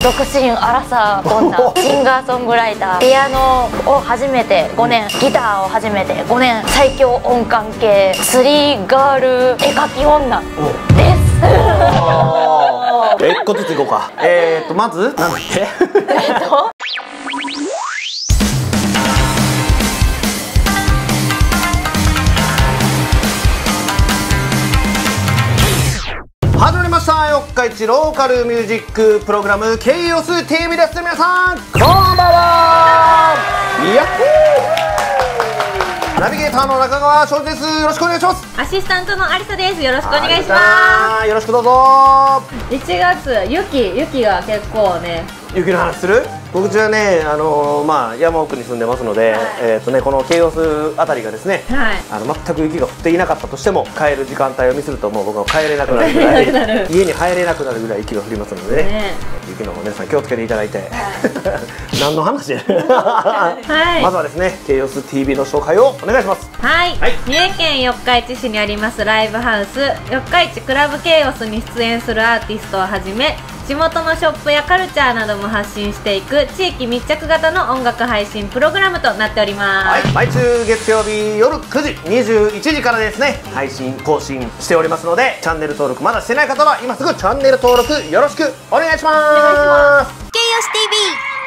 独身アラサー女 シンガーソングライターピアノを始めて5年ギターを始めて5年最強音感系スリーガール絵描き女です。え一個ずついこうか。えー、っとまず？なんだっけえ？っ とました。四日市ローカルミュージックプログラムケイオス TV です。皆さんこんばんは。いやっほー。ナビゲーターの中川翔です。よろしくお願いします。アシスタントの有沙です。よろしくお願いしまあよろしくどうぞ。す。1月、雪、雪が結構ね、雪の話する？僕ちはね、あのーまあ、山奥に住んでますので、はい。えーとね、このケイオスあたりがですね、はい。あの全く雪が降っていなかったとしても帰る時間帯を見するともう僕は帰れなくなるぐらい家に入れなくなるぐらい雪が降りますのでね。ね。雪の方皆さん気をつけていただいて、何の話？はい。まずはですねケイオス TV の紹介をお願いします。はい、はい。三重県四日市市にありますライブハウス四日市クラブケイオスに出演するアーティストをはじめ地元のショップやカルチャーなども発信していく地域密着型の音楽配信プログラムとなっております、はい、毎週月曜日夜9時21時からです。ね配信更新しておりますのでチャンネル登録まだしてない方は今すぐチャンネル登録よろしくお願いします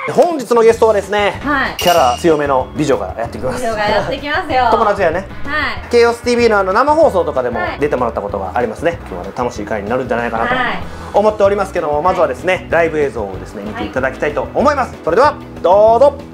本日のゲストはですね、はい。キャラ強めの美女がやってきます。以上がやってきますよ。友達やね。はい。ケイオス TV のあの生放送とかでもはい。出てもらったことがありますね、今日はね楽しい回になるんじゃないかなとはい。思っておりますけどもまずはですね、ライブ映像をですね見ていただきたいと思います、それではどうぞ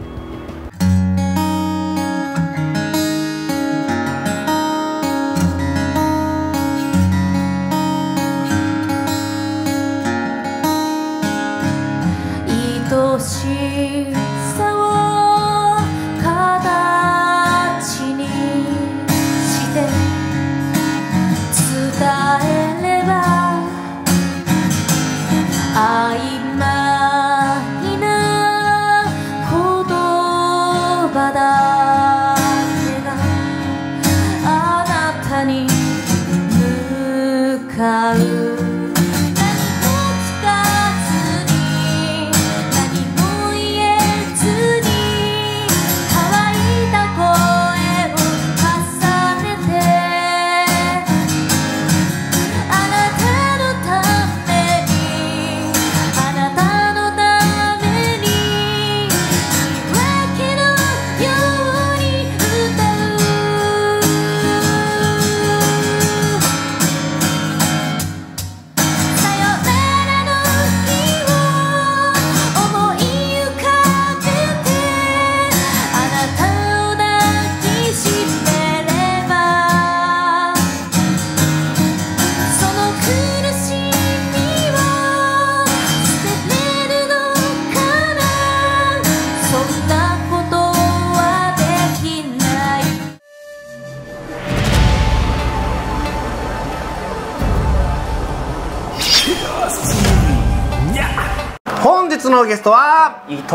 日のゲストは伊藤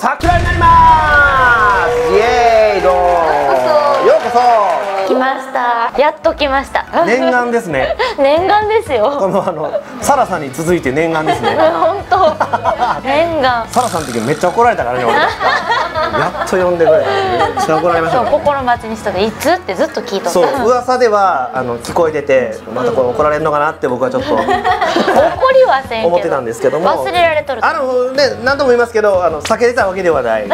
さくらになります。イエーイどうも。ようこ来ましたやっと来ました。そ念願ですね。念願ですよ。このあのサラさんに続いて念願ですね。本当。念願。サラさんの時めっちゃ怒られたからね俺。やっと呼んでくれためっちゃ怒られました。ね心待ちにしたでいつ？ってずっと聞いとそう噂ではあの聞こえててまたこれ怒られるのかなって僕はちょっと怒りはせん思ってたんですけども。忘れられとるあのね何度も言いますけどあの避けてたわけではない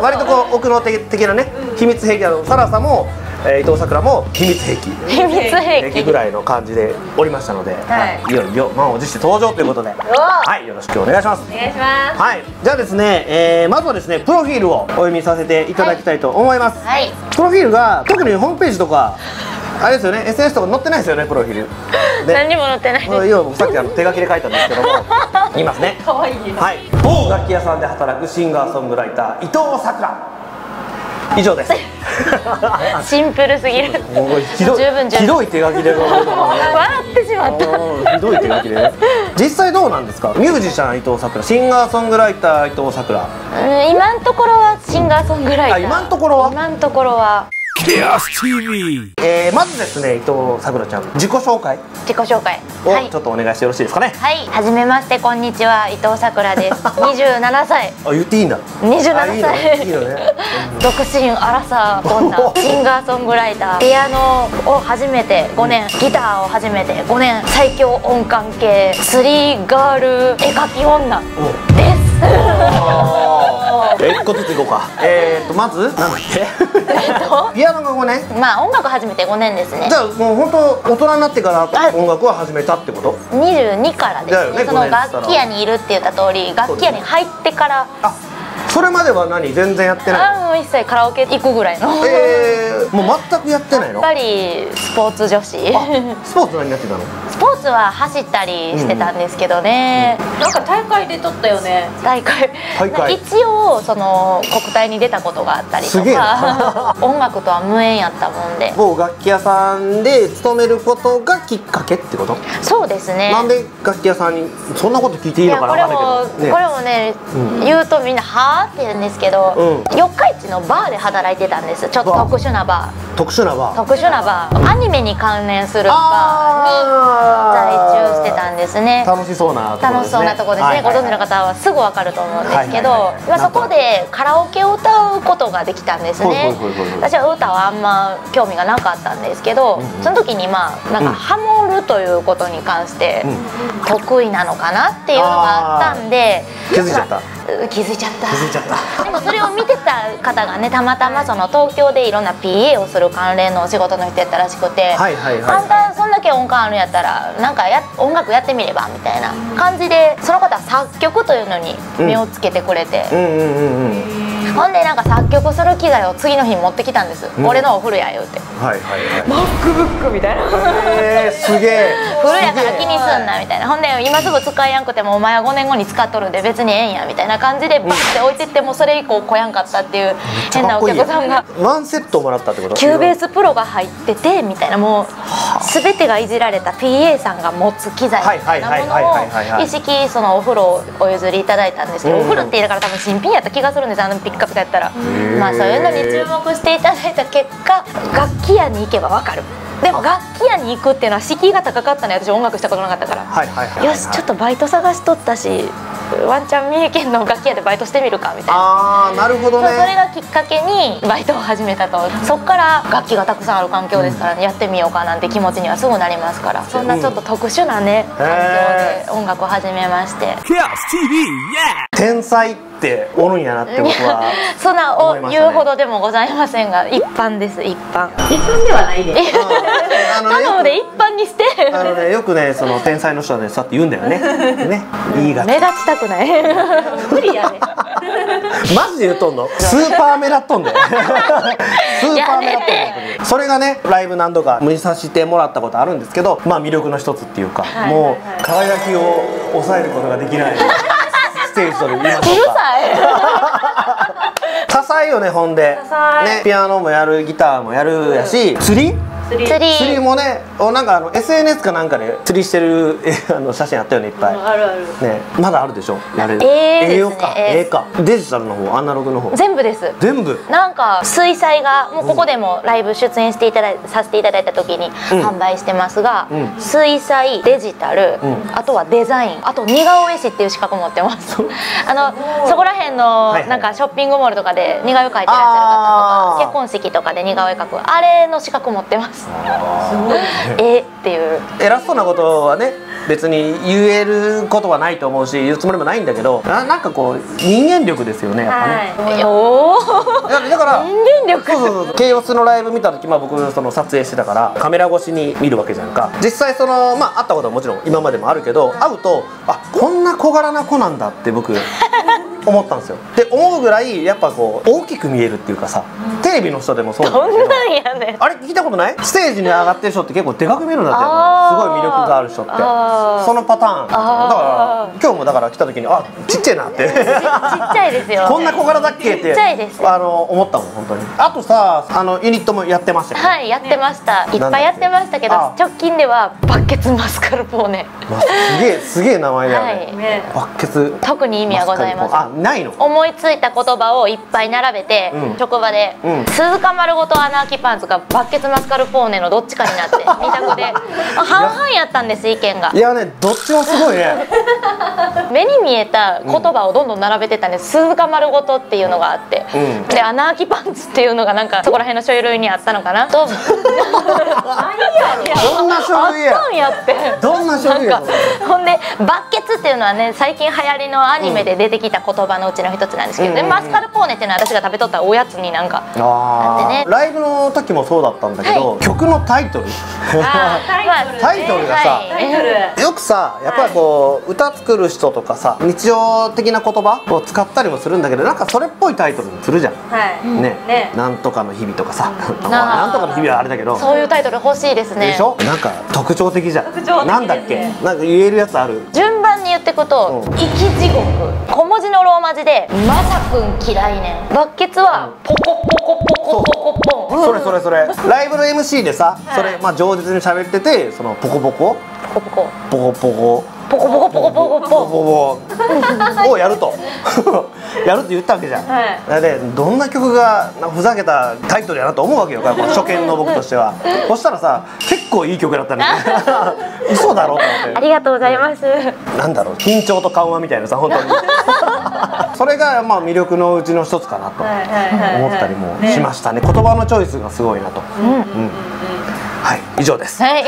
割とこう奥の手的なね秘密兵器あのサラさんも、えー伊藤さくらも秘密兵器。秘密兵兵器器ぐらいの感じでおりましたので、はい。い、いよいよ満を持して登場ということで。わはい。よろしくお願いします。お願いします。はい。じゃあですね、えーまずはですねプロフィールをお読みさせていただきたいと思います、はい。プロフィールが特にホームページとかあれですよね SNS とか載ってないですよねプロフィール。で何にも載ってないこれ要は僕さっきあの手書きで書いたんですけども言いますね。可愛い。はい。某楽器屋さんで働くシンガーソングライター伊藤さくら以上です。シンプルすぎる。ひどい。十分ひどい手書きで笑ってしまった。うんひどい手書きでね。実際どうなんですか？ミュージシャン伊藤さくらシンガーソングライター伊藤さくらうん今のところはシンガーソングライター。あ今のところは？今のところは Chaos TV. えー、まずですね伊藤さくらちゃん自己紹介。自己紹介。をはい。ちょっとお願いしてよろしいですかね、はい、はじめましてこんにちは。伊藤さくらです。27歳。あ言っていいんだ。27あいいのねいいのね。独身アラサー女。シンガーソングライター。ピアノを始めて5年。ギターを始めて5年。最強音感系。スリーガール。絵描き女。です。え一個ずついこうか。えーとまずなんだっけピアノが5年。まあ音楽始めて5年ですね。じゃあもう本当大人になってから音楽は始めたってこと？22からですだよねねその5年っつったら。楽器屋にいるって言った通り楽器屋に入ってから。あそれまでは何？全然やってないあもう一切カラオケ行くぐらいの。やっえー、もう全くやってないの？ぱりスポーツ女子。あスポーツ何やってたの？スポーツは走ったりしてたんですけどね、なんか大会で撮ったよね。大会。大会。一応その国体に出たことがあったりとすげえか 音楽とは無縁やったもんで。某楽器屋さんで勤めることがきっかけってこと、そうですね。なんで楽器屋さんにそんなこと聞いていいいやこれのかなわかもんないけど、これもね、言うとみんな「はあ?」って言うんですけど、うん。四日市のバーで働いてたんです。ちょっと特殊なバ特殊なバー。ー特殊なバー。アニメに関連するバーに在住してたんですね。楽しそうなところ楽しそうなところですね、ご存知の方はすぐ分かると思うんですけど、はそこでカラオケを歌うことができたんですね。私は歌はあんま興味がなかったんですけど、その時にまあなんかハモるということに関して得意なのかなっていうのがあったんで気づいちゃった。まあ気づいちゃった。気づいちゃった。でもそれを見てた方がねたまたまその東京でいろんな PA をする関連のお仕事の人やったらしくて、はいはいはいあんたそんだけ音感あるんやったらなんかや音楽やってみればみたいな感じでその方は作曲というのに目をつけてくれて、うんうんうんうんほんでなんか作曲する機材を次の日に持ってきたんです、俺のお古や言うて。はいはいはい。MacBook みたいな。えー、すげえ。お古やから気にすんなみたいな。ほんで今すぐ使えやんくてもお前は5年後に使っとるんで別にええんやみたいな感じでバッて置いてってもそれ以降来やんかったっていう変なお客さんがワンセットもらったってこと？キューベースプロが入っててみたいな。もう全てがいじられた PA さんが持つ機材みたいなものを一式そのお古をお譲りいただいたんですけど、うん。お古って言いながら多分新品やった気がするんですあのピッカピカやったら。まあそういうのに注目していただいた結果楽器屋に行けばわかるでも楽器屋に行くっていうのは敷居が高かったね私音楽したことなかったから、はいはいはいはいよしちょっとバイト探しとったしワンチャン三重県の楽器屋でバイトしてみるかみたいな。ああなるほどそうそれねがきっかけにバイトを始めたと。そっから楽器がたくさんある環境ですから、やってみようかなんて気持ちにはすぐなりますから。そんなちょっと特殊なね、環境で音楽を始めまして!天才っておるんやなって僕は そんなを言うほどでもございませんが一般です一般。一般ではないであのね 頼むで一般にして。あのねよくねその天才の人はねそうやって言うんだよね。ね言いがち。目立ちたくない。無理やねマジで言うとんの？スーパー目立っとんでスーパー目立っとんの本当にそれがねライブ何度か見させてもらったことあるんですけどまあ魅力の一つっていうか、い。もう輝きを抑えることができない。ステージと言いましょうか。うるさい 多彩よねほんで。彩ねピアノもやるギターもやるやし。釣り？釣り。釣り。釣りもねおなんかあの SNS かなんかで釣りしてるえ あの写真あったよねいっぱい、あるある。ねまだあるでしょ？やれる。絵ですね。よか？絵絵か。デジタルの方アナログの方。全部です。全部？なんか水彩画もうここでもライブ出演していただいさせていただいた時に販売してますが、うん。水彩デジタル、うん。あとはデザイン。あと似顔絵師っていう資格持ってます。あのそこら辺のなんかショッピングモールとかで似顔絵描いてらっしゃる方とか結婚式とかで似顔絵描くあれの資格持ってます。えっていう。偉そうなことはね別に言えることはないと思うし言うつもりもないんだけどななんかこう人間力ですよねやっぱね、はい。おおだからだから人間力。そうそうそうケイオスのライブ見た時、まあ、僕その撮影してたからカメラ越しに見るわけじゃんか実際そのまあ会ったことはもちろん今までもあるけど会うとあこんな小柄な子なんだって僕思ったんですよ。で思うぐらいやっぱこう大きく見えるっていうかさ。テレビの人でもそうなんだけどあれ聞いたことない？ステージに上がってる人って結構でかく見えるんだって。すごい魅力がある人って。そのパターン。だあから今日もだから来た時にあちっちゃいなって。ちっちゃいですよ。こんな小柄だっけってちっちゃいです。あの思ったもん本当に。あとさあのユニットもやってましたはいやってました。いっぱいやってましたけどあ。直近ではバケツマスカルポーネ。まあ、すげえすげえ名前だよね、はい。ねバッケツ。特に意味はございませんあないの？思いついた言葉をいっぱい並べて、うん。職場で、うん鈴鹿丸ごと穴あきパンツかバッケツマスカルポーネのどっちかになって 二択で。あ半々やったんです意見が。いやねどっちもすごいね。目に見えた言葉をどんどん並べてったんです。鈴鹿丸ごとっていうのがあって、うん。で穴あきパンツっていうのがなんかそこら辺の書類にあったのかな？とどんな書類や？あったんやって。どんな書類や？ほんでバッケツっていうのはね最近流行りのアニメで出てきた言葉のうちの一つなんですけど、でうん。マスカルポーネっていうのは私が食べとったおやつになんかあだってね。ーライブの時もそうだったんだけど、曲のタイトル。タイトルがさはい。よくさやっぱりこう歌作る人とかさ日常的な言葉を使ったりもするんだけどなんかそれっぽいタイトルにするじゃん、はい。ね。ね。なんとかの日々とかさ、ななんとかの日々はあれだけど。そういうタイトル欲しいですね。でしょ？なんか特徴的じゃん。ね。なんだっけ？なんか言えるやつある？順番に言ってくと。うん「生き地獄」小文字のローマ字で「まさくん嫌いねん」バッケツは「ポコポコポコポコポン」それそれそれ。ライブの MC でさそれまあ饒舌に喋っててそのポコポコ。ポコポコ。ポコポコポコポコポコポコポコポをやるとやるって言ったわけじゃん、はいでどんな曲がふざけたタイトルやなと思うわけよ初見の僕としてはそしたらさ結構いい曲だったね嘘だろと思ってありがとうございますなんだろう緊張と緩和みたいなさ本当にそれがまあ魅力のうちの一つかなと思ったりもしましたね言葉のチョイスがすごいなと、うんはい以上ですはい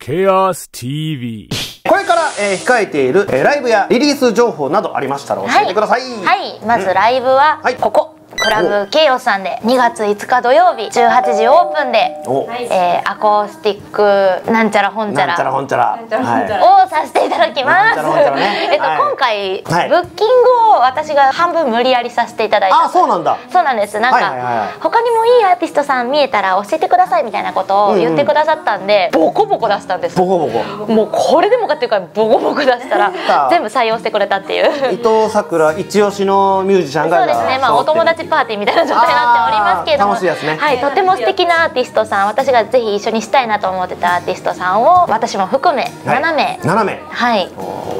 Chaos TV. えー控えている、えーライブやリリース情報などありましたら教えてください。はい。まずライブははい。ここクラブケイオスさんで2月5日土曜日18時オープンで、えーアコースティックなんちゃらほんちゃらをさせていただきます。ね。えっと、はい。今回、はい。ブッキングを私が半分無理やりさせていただいたあそうなんだ。そうなんです。なんか、はいはいはい他にもいいアーティストさん見えたら教えてくださいみたいなことを言ってくださったんで、ボコボコ出したんです。ボコボコ。もうこれでもかっていうかボコボコ出したら全部採用してくれたっていう。伊藤さくら一押しのミュージシャンがそうですね、まあ、お友達パーティーみたいな状態になっておりますけれども楽しいやつね。はい、とても素敵なアーティストさん私がぜひ一緒にしたいなと思ってたアーティストさんを私も含めはい。7名。7名。はい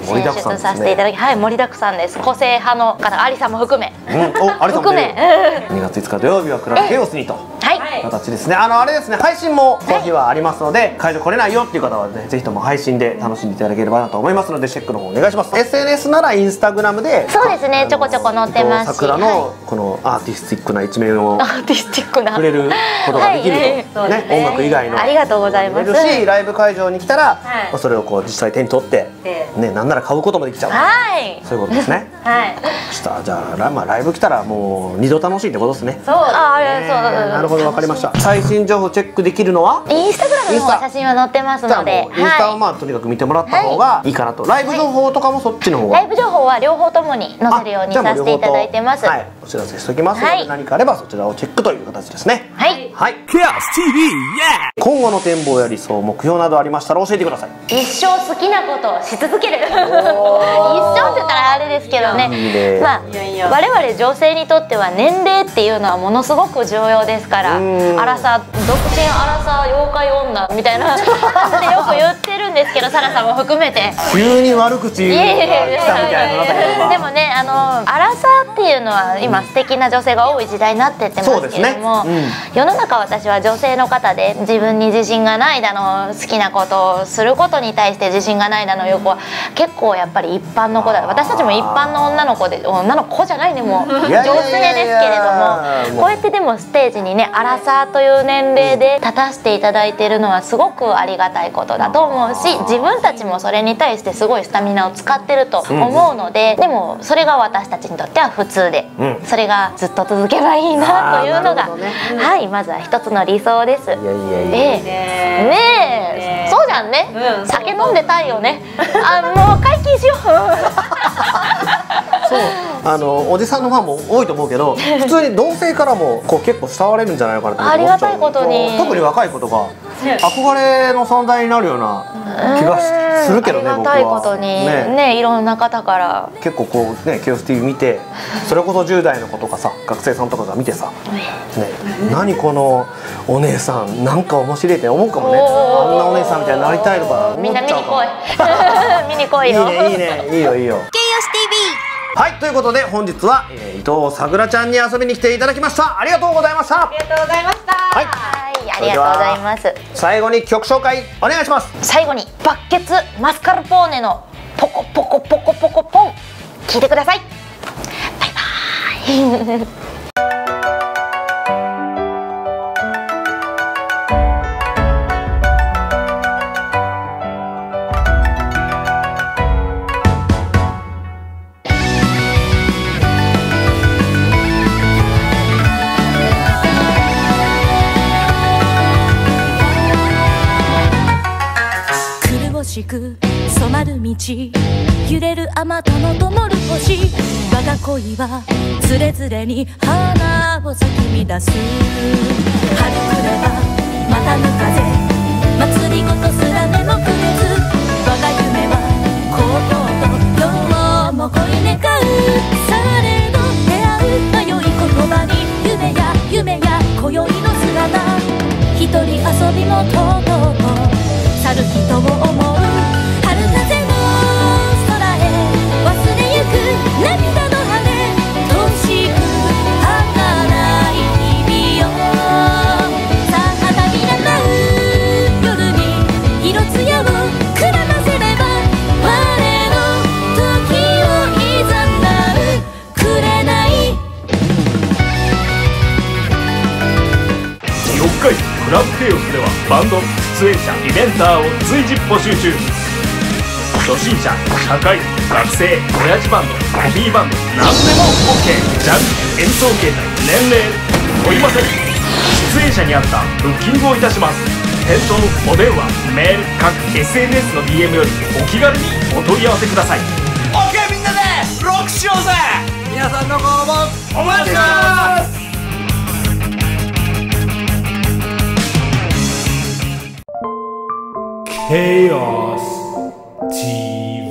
おー盛りだくさせていただきはい盛りだくさんです。個性派の方アリさんも含め。うん、おあれさんも含め。2月5日土曜日はクラブケオスにと。はい。はい。形ですね。あのあれですね。配信もその日はありますので、会場来れないよっていう方はねぜひとも配信で楽しんでいただければなと思いますのでチェックの方お願いします。SNS ならインスタグラムでそうですね。ちょこちょこ載ってます。桜はのこのアーティスティックな一面をアーティスティックな。触れることができると、はい。ね。音楽以外の。ありがとうございます。しライブ会場に来たら、それをこう実際手に取って、でね、なんなら買うこともできちゃう。はい。そういうことですね。はい。したじゃあラ,、まあ、ライブ来たらもう二度楽しいってことですね。そうああれえそうーなるほどわかりました最新情報チェックできるのは？インスタグラムの写真は載ってますので。インスタをはまあとにかく見てもらった方がい。いかなと、ライブ情報とかもそっちの方が。いライブ情報は両方ともに載せるようにさせていただいてます。はい。お知らせしておきますので、はい。何かあればそちらをチェックという形ですね。はい。はい。Chaos TV. Yeah. 今後の展望や理想目標などありましたら教えてください。一生好きなことをし続ける一生って言ったらあれですけどね。まあ我々女性にとっては年齢っていうのはものすごく重要ですからうん。アラサー独身アラサー妖怪女みたいな感じでよく言ってるんですけどサラさんも含めて。急に悪口い言うのが来たみたいになでもねあのアラサーっていうのは今素敵な女性が多い時代になってってますけれども、そうですね。世の中私は女性の方で自分に自信がないだの好きなことをすることに対して自信がないだのよくは結構やっぱり一般の子だ。私たちも一般の女の子で女の子じゃないねもう。女性ですけれどもこうやってでもステージにねアラサーという年齢で立たせていただいているのはすごくありがたいことだと思うし自分たちもそれに対してすごいスタミナを使ってると思うので、でもそれが私たちにとっては普通で、うん。それがずっと続けばいいなというのが、はいまずは一つの理想です。いやいやええ。ねねえ。そうじゃんね、うん。酒飲んでたいよね。あもう解禁しよう。そう。あのおじさんのファンも多いと思うけど普通に同性からもこう結構慕われるんじゃないのかなって思っちゃう。ありがたいことに。特に若い子とか憧れの存在になるような気がするけどね僕は。ありがたいことにね。ねいろんな方から。結構こうね「ケオス TV」見てそれこそ10代の子とかさ学生さんとかが見てさ「ね、何このお姉さんなんか面白い」って思うかもね。あんなお姉さんみたいになりたいのかなみんな見に来い。見に来いよ。いいねいいね。いいよいいよ。ケイオス TV はいということで本日は、えー伊藤さくらちゃんに遊びに来ていただきました。ありがとうございました。ありがとうございました。はいりがとうございます。最後に曲紹介お願いします。最後にバッケツマスカルポーネのポコポコポコポコポン聞いてください。バイバーイしく染まる道揺れる雨戸の灯る星我が恋はつれづれに花を咲き乱す春来ればまたぬ風祭りごとすら目もくれず我が夢はこうと今日も恋願うされど出会う迷い言葉に夢や夢や今宵の姿一人遊びもとうとうとる人を思う出演者イベンターを随時募集中。初心者社会人学生親父バンドコピーバンド何でも OK ジャンル演奏形態年齢問いません。出演者に合ったブッキングをいたします。店頭お電話メール各 SNS の DM よりお気軽にお問い合わせください。OK みんなでロックしようぜ皆さんのご応募お待ちしてますケイオス TV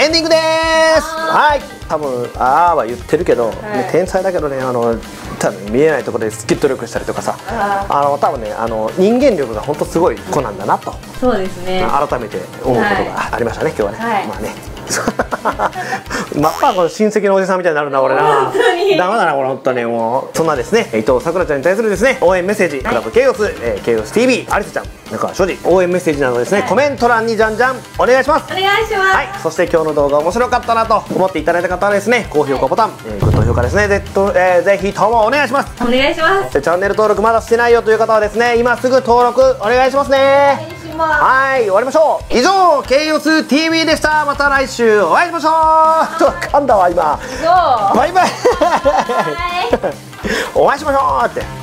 エンディングです。はい。多分あーは言ってるけど、ね天才だけどねあの多分見えないところでスキット力したりとかさ。あの多分ねあの人間力が本当すごい子なんだなと。そうですね。改めて思うことがありましたね、今日はね、はい。まあね まっぱこの親戚のおじさんみたいになるな俺な。ダメだなこれ本当にもう。そんなですね伊藤さくらちゃんに対するですね応援メッセージクラブケイオス、えー、ケイオス TV アリスちゃん中川庄司応援メッセージなどですね、コメント欄にじゃんじゃんお願いします。お願いします、はい、そして今日の動画面白かったなと思っていただいた方はですね高評価ボタン、えー、グッド評価ですねぜっと、えーぜひともお願いします。お願いします。でチャンネル登録まだしてないよという方はですね今すぐ登録お願いしますねお願いします。はい終わりましょう。以上ケイオス TV でした。また来週お会いしましょう。と噛んだわ今。バイバイ。はい お会いしましょうって